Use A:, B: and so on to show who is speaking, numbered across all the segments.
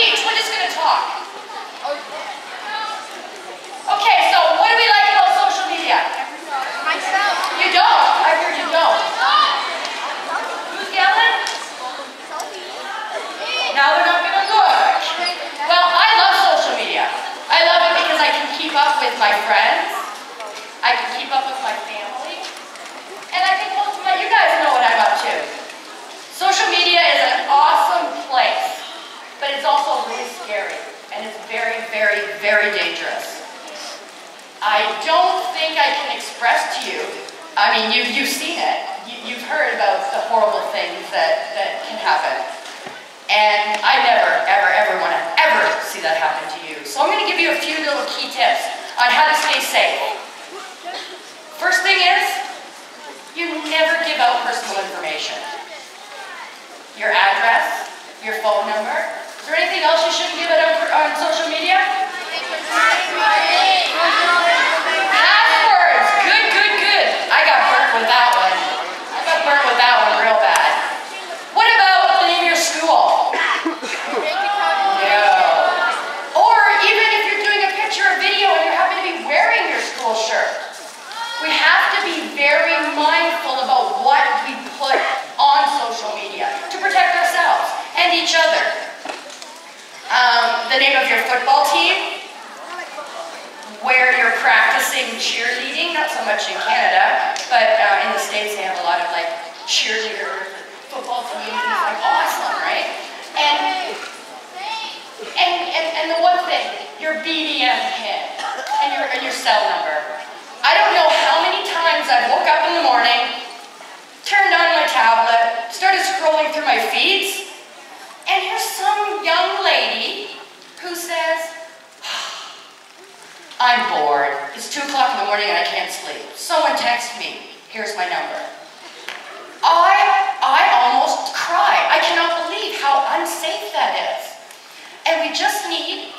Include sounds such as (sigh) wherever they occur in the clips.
A: speech. just going to talk? I can express to you, I mean, you, you've seen it. You, you've heard about the horrible things that, that can happen. And I never, ever, ever want to ever see that happen to you. So I'm going to give you a few little key tips on how to stay safe. First thing is, you never give out personal information. Your address, your phone number. Is there anything else you shouldn't give out on, on social media? Passwords. Good, good, good. I got burnt with that one. I got burnt with that one real bad. What about the name of your school? No. Or even if you're doing a picture or video and you happen to be wearing your school shirt. We have to be very mindful about what we put on social media to protect ourselves and each other. Um, the name of your football team, where you're cheerleading, not so much in Canada, but uh, in the States they have a lot of like cheerleader football teams and it's like awesome, right? And, and, and, and the one thing, your BBM pin and your, and your cell number. I don't know how many times I woke up in the morning, turned on my tablet, started scrolling through my feeds, and here's some young lady who says, I'm bored. It's 2 o'clock in the morning and I can't sleep. Someone text me. Here's my number. I, I almost cry. I cannot believe how unsafe that is. And we just need,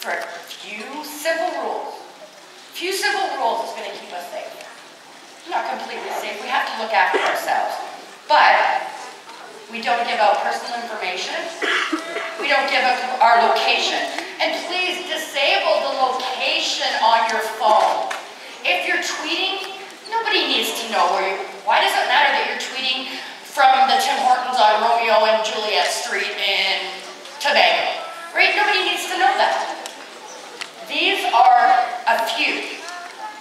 A: for a few simple rules, A few simple rules is going to keep us safe. Not completely safe. We have to look after ourselves. But we don't give out personal information. We don't give up our location. And please disable the location on your phone. If you're tweeting, nobody needs to know where you why does it matter that you're tweeting from the Tim Hortons on Romeo and Juliet Street in Tobago? Right? Nobody needs to know that. These are a few,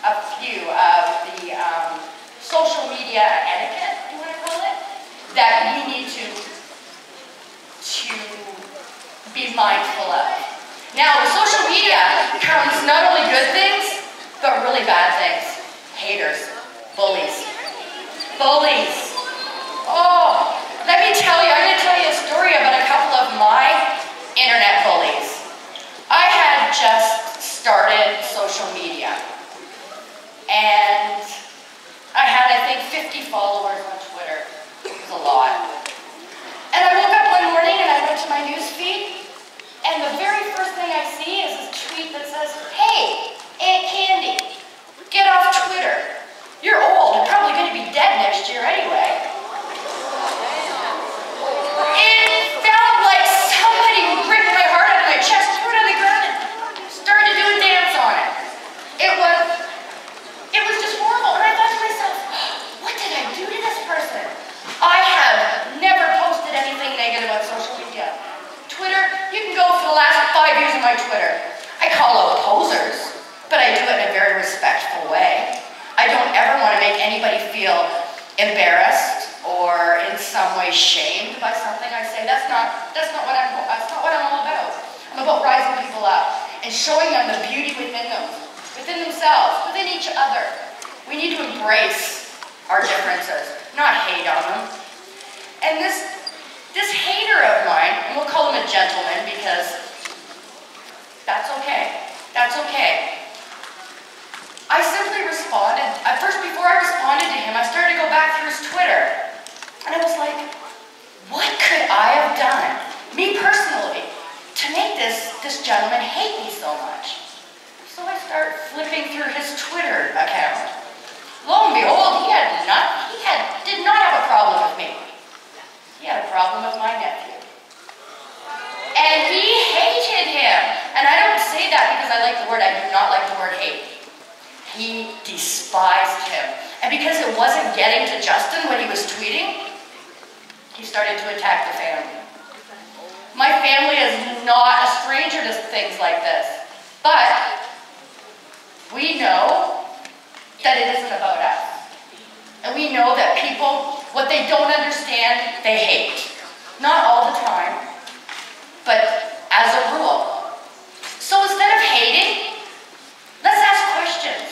A: a few of the um, social media etiquette, you want to call it, that we need to, to be mindful of. Now, with social media comes not only good things, but really bad things. Haters, bullies, bullies. Oh, let me tell you, I'm going to tell you a story about a couple of my internet bullies. I had just started social media. And I had, I think, 50 followers on Twitter. It was a lot. And I woke up one morning and I went to my news feed, and the very first thing I see is this tweet that says, Hey, Aunt Candie, get off Twitter. You're old and probably going to be dead next year anyway. my Twitter. I call out posers, but I do it in a very respectful way. I don't ever want to make anybody feel embarrassed or in some way shamed by something I say. That's not, that's not what I'm, that's not what I'm all about. I'm about rising people up and showing them the beauty within them, within themselves, within each other. We need to embrace our differences, not hate on them. And this, this hater of mine, and we'll call him a gentleman because that's okay. That's okay. I simply responded, at first before I responded to him, I started to go back through his Twitter. And I was like, what could I have done, me personally, to make this, this gentleman hate me so much? So I start flipping through his Twitter account. Lo and behold, he had not, he had, did not have a problem with me. He had a problem with my nephew. And he hated him. And I don't say that because I like the word, I do not like the word hate. He despised him. And because it wasn't getting to Justin when he was tweeting, he started to attack the family. My family is not a stranger to things like this, but we know that it isn't about us. And we know that people, what they don't understand, they hate. Not all the time, but as a rule. So instead of hating, let's ask questions.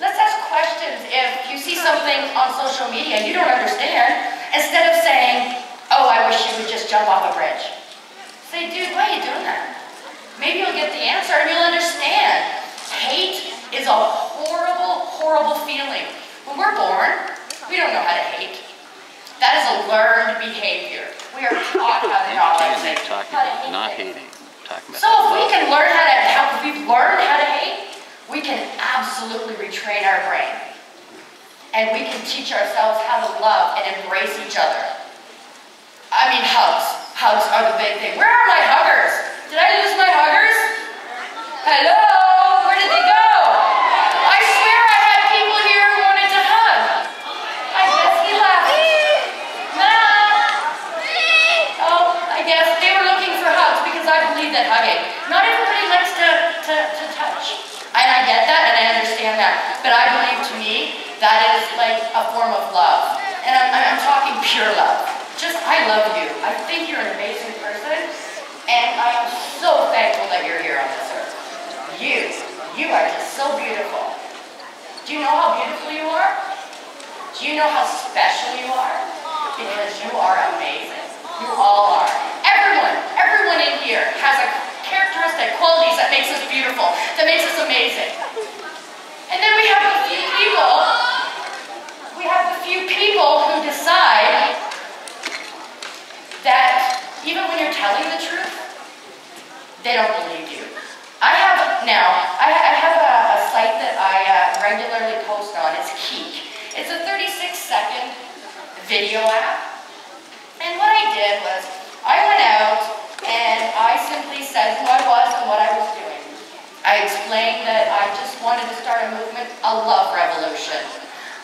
A: Let's ask questions if you see something on social media and you don't understand, instead of saying, oh, I wish you would just jump off a bridge. Say, dude, why are you doing that? Maybe you'll get the answer and you'll understand. Hate is a horrible, horrible feeling. When we're born, we don't know how to hate. That is a learned behavior. We are taught how to not like (laughs) hate.
B: talking
A: how to
B: about
A: hate
B: not hating. Talking about
A: So if we can learn how to, how, if we've learned how to hate, we can absolutely retrain our brain. And we can teach ourselves how to love and embrace each other. I mean, hugs. Hugs are the big thing. Where are my huggers? Did I lose my huggers? Hello? Where did they go? I swear I had people here who wanted to hug. I guess he left. Matt. Oh, I guess they were looking for hugs because I believe that hugging. Not everybody likes to, to, to touch. And I get that and I understand that. But I believe to me that is like a form of love. And I'm, I'm talking pure love. Just, I love you. I think you're an amazing person. And I am so thankful that you're here on this earth. You, you are just so beautiful. Do you know how beautiful you are? Do you know how special you are? Because you are amazing. You all are. Everyone, everyone in here has a qualities that makes us beautiful, that makes us amazing. And then we have a few people, we have the few people who decide that even when you're telling the truth, they don't believe you. I have now, I, I have a, a site that I uh, regularly post on. It's Keek. It's a 36 second video app. And what I did was, I went out simply said who I was and what I was doing. I explained that I just wanted to start a movement, a love revolution.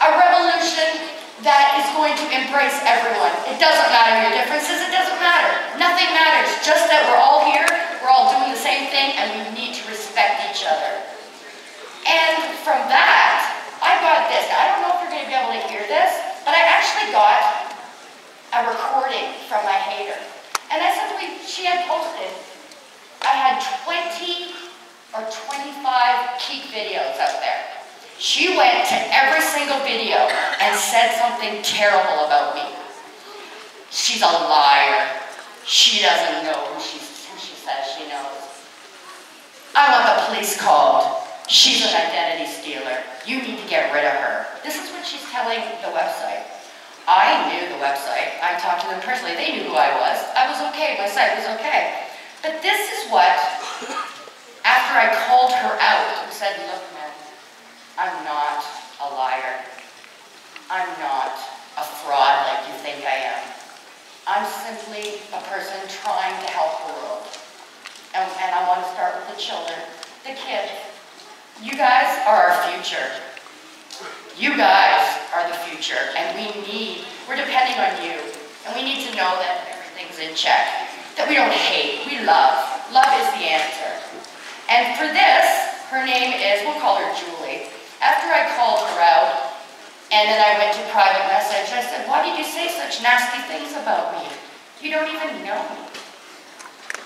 A: A revolution that is going to embrace everyone. It doesn't matter your differences, it doesn't matter. Nothing matters, just that we're all here, we're all doing the same thing, and we need to respect each other. And from that, I got this. Now, I don't know if you're going to be able to hear this, but I actually got a recording from my hater. And I simply, she had posted, I had 20 or 25 Keek videos out there. She went to every single video and said something terrible about me. She's a liar. She doesn't know who, she's, who she says she knows. I want the police called. She's an identity stealer. You need to get rid of her. This is what she's telling the website. I knew the website. I talked to them personally. They knew who I was. I was okay. My site was okay. But this is what, after I called her out and said, look, man, I'm not a liar. I'm not a fraud like you think I am. I'm simply a person trying to help the world. And, and I want to start with the children, the kids. You guys are our future. You guys are the future, and we need, we're depending on you, and we need to know that everything's in check, that we don't hate, we love. Love is the answer. And for this, her name is, we'll call her Julie. After I called her out, and then I went to private message, I said, why did you say such nasty things about me? You don't even know me.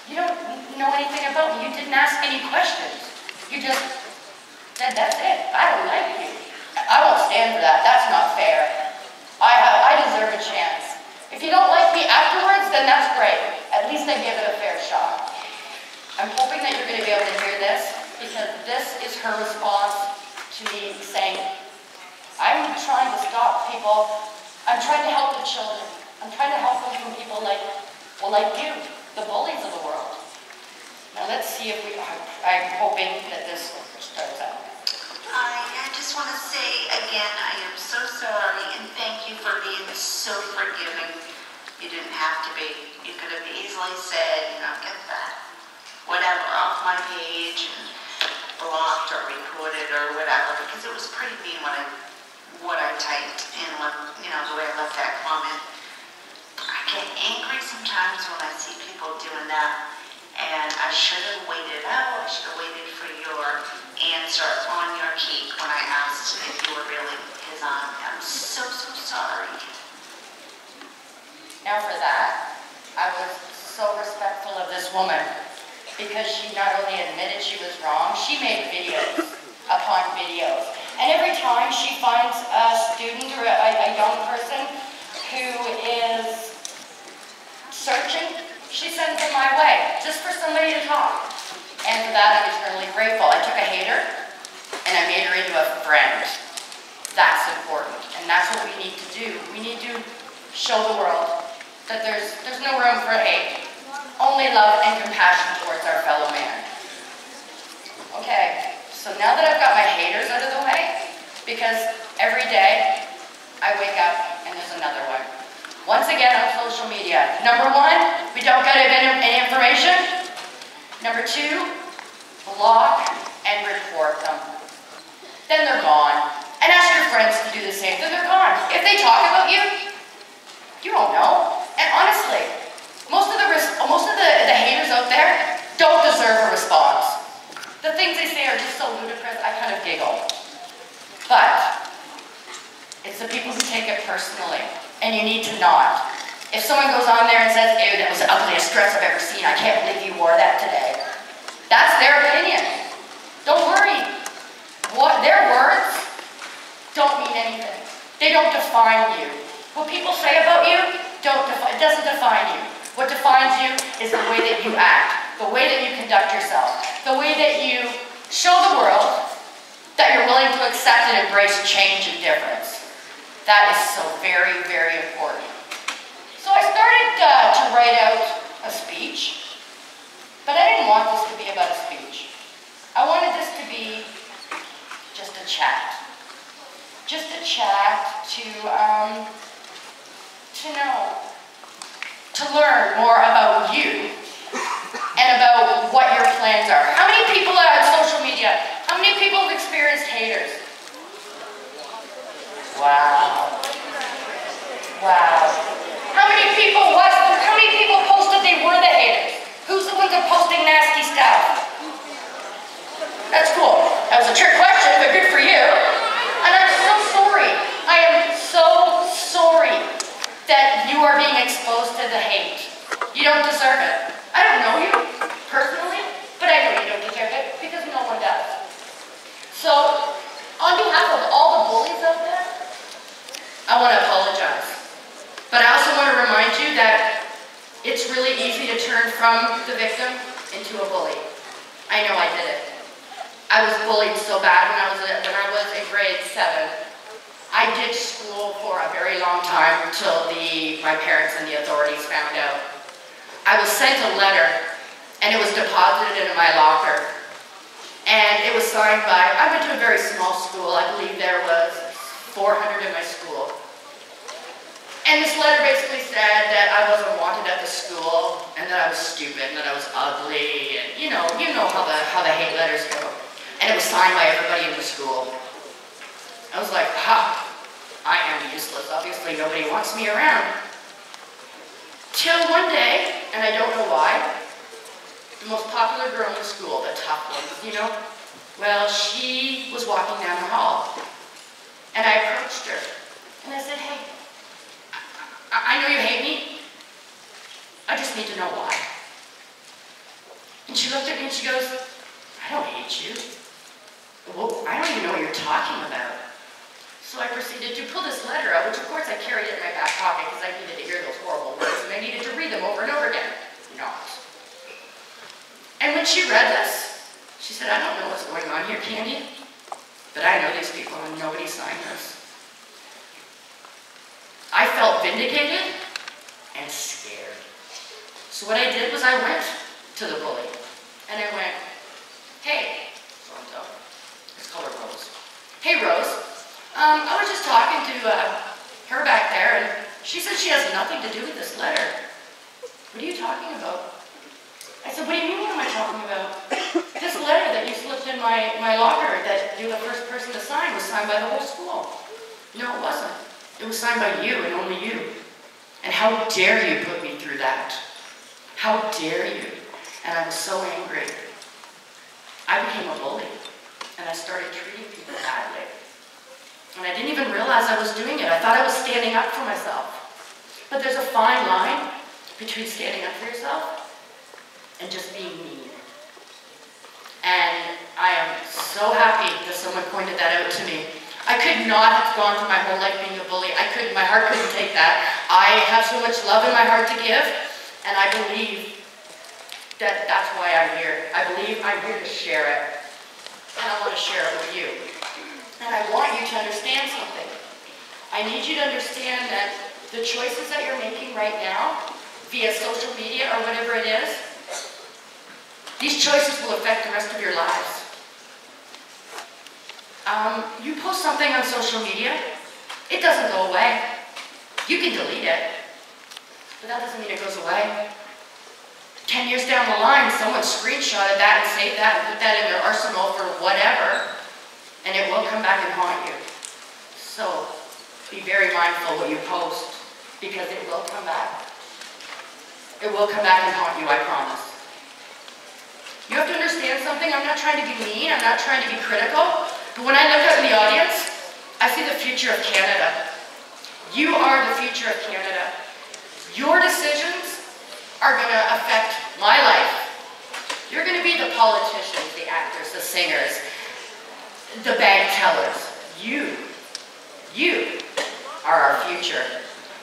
A: You don't know anything about me. You didn't ask any questions. You just said, that's it. I don't like you. I won't stand for that. That's not fair. I, have, I deserve a chance. If you don't like me afterwards, then that's great. At least I give it a fair shot. I'm hoping that you're going to be able to hear this because this is her response to me saying, I'm trying to stop people. I'm trying to help the children. I'm trying to help them from people like, well, like you, the bullies of the world. Now let's see if we, I'm hoping that this starts out.
C: Hi, I just want to say again, I am so sorry and thank you for being so forgiving. You didn't have to be. You could have easily said, you know, get that, whatever, off my page and blocked or reported or whatever, because it was pretty mean when I what I typed and what, you know, the way I left that comment. I get angry sometimes when I see people doing that, and I should have waited out, I should have waited for your answer on your Keek when I asked if you were really his aunt. I'm so, so sorry.
A: Now for that, I was so respectful of this woman because she not only admitted she was wrong, she made videos upon videos. And every time she finds a student or a, a young person who is searching, she sends them my way, just for somebody to talk. And for that, I'm eternally grateful. I took a hater and I made her into a friend. That's important. And that's what we need to do. We need to show the world that there's, there's no room for hate, only love and compassion towards our fellow man. Okay, so now that I've got my haters out of the way, because every day I wake up and there's another one. Once again on social media. Number one, we don't get any information. Number two, block and report them. Then they're gone. And ask your friends to do the same, then they're gone. If they talk about you, you don't know. And honestly, most of the most of the, the haters out there don't deserve a response. The things they say are just so ludicrous, I kind of giggle. But it's the people who take it personally, and you need to not. If someone goes on there and says, ew, that was the ugliest dress I've ever seen, I can't believe you wore that today. That's their opinion. Don't worry. What their words don't mean anything. They don't define you. What people say about you don't doesn't define you. What defines you is the way that you act, the way that you conduct yourself, the way that you show the world that you're willing to accept and embrace change and difference. That is so very, very important. So I started uh, to write out a speech, but I didn't want this to be about a speech. I wanted this to be just a chat. Just a chat to um, to know, to learn more about you and about what your plans are. How many people are on social media? How many people have experienced haters? Wow. Wow. How many people watched? How many people posted they were the haters? Who's the ones that posting nasty stuff? That's cool. That was a trick question, but good for you. And I'm so sorry. I am so sorry that you are being exposed to the hate. You don't deserve it. I don't know you personally, but I know you don't deserve it because no one does. So, on behalf of all the bullies out there, I want to apologize. But I also want to remind you that it's really easy to turn from the victim into a bully. I know I did it. I was bullied so bad when I was when I was in grade seven I did school for a very long time until the, my parents and the authorities found out. I was sent a letter and it was deposited into my locker. And it was signed by, I went to a very small school. I believe there was 400 in my school. And this letter basically said that I wasn't wanted at the school and that I was stupid and that I was ugly and you know, you know how the, how the hate letters go. And it was signed by everybody in the school. I was like, ha, I am useless. Obviously, nobody wants me around. Till one day, and I don't know why, the most popular girl in the school, the top one, you know, well, she was walking down the hall. And I approached her. And I said, hey, I, I know you hate me. I just need to know why. And she looked at me and she goes, I don't hate you. Well, I don't even know what you're talking about. So I proceeded to pull this letter out, which of course I carried in my back pocket because I needed to hear those horrible words and I needed to read them over and over again. Not. And when she read this, she said, I don't know what's going on here, Candie, but I know these people and nobody signed this. I felt vindicated and scared. So what I did was I went to the bully and I went, hey, so-and-so, let's Rose. Hey, Rose, um, I was just talking to uh, her back there, and she said she has nothing to do with this letter. What are you talking about? I said, what do you mean what am I talking about? This letter that you slipped in my, my locker that you're the first person to sign was signed by the whole school. No, it wasn't. It was signed by you and only you. And how dare you put me through that? How dare you? And I was so angry. I became a bully. And I started treating people badly. And I didn't even realize I was doing it. I thought I was standing up for myself. But there's a fine line between standing up for yourself and just being mean. And I am so happy that someone pointed that out to me. I could not have gone through my whole life being a bully. I couldn't, my heart couldn't take that. I have so much love in my heart to give, and I believe that that's why I'm here. I believe I'm here to share it, and I want to share it with you. And I want you to understand something. I need you to understand that the choices that you're making right now, via social media or whatever it is, these choices will affect the rest of your lives. Um, you post something on social media, it doesn't go away. You can delete it, but that doesn't mean it goes away. Ten years down the line, someone screenshotted that and saved that and put that in their arsenal for whatever, and it will come back and haunt you. So be very mindful what you post, because it will come back. It will come back and haunt you, I promise. You have to understand something. I'm not trying to be mean. I'm not trying to be critical. But when I look out in the audience, I see the future of Canada. You are the future of Canada. Your decisions are going to affect my life. You're going to be the politicians, the actors, the singers, the bank tellers. You, you are our future.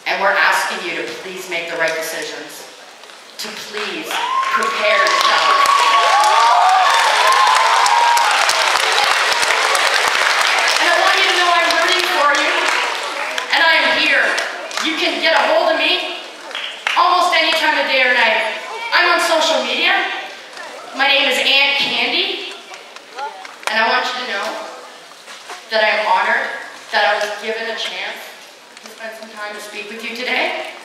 A: And we're asking you to please make the right decisions. To please prepare yourself. You can get a hold of me almost any time of day or night. I'm on social media. My name is Aunt Candie. And I want you to know that I'm honored that I was given a chance to spend some time to speak with you today.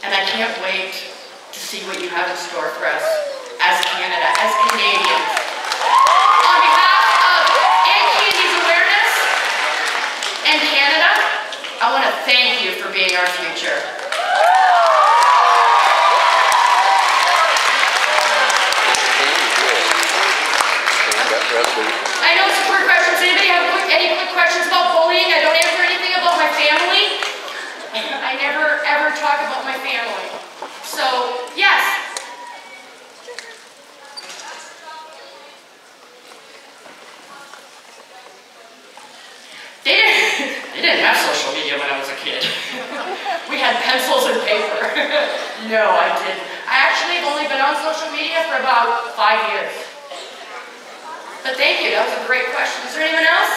A: And I can't wait to see what you have in store for us as Canada, as Canadians. On behalf of Aunt Candie's Awareness and Canada, I want to thank you for being our future. I know some quick questions. Anybody have any quick questions about bullying? I don't answer anything about my family. I never ever talk about my family. So, yes. They didn't, (laughs) they didn't have social media when I was a kid. (laughs) we had pencils and paper. (laughs) no, I didn't. I actually have only been on social media for about five years. But thank you, that was a great question. Is there anyone else?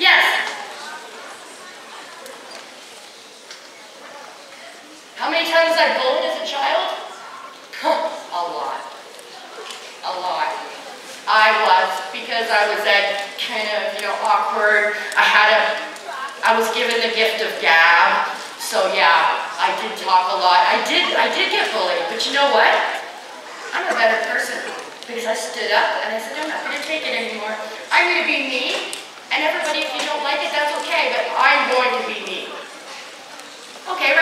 A: Yes. How many times I bullied as a child? (laughs) a lot. A lot. I was because I was that kind of, you know, awkward. I had a, I was given the gift of gab. So yeah, I did talk a lot. I did, I did get bullied, but you know what? I'm a better person because I stood up and I said, I'm not going to take it anymore. I'm going to be me, and everybody, if you don't like it, that's okay, but I'm going to be me. Okay, right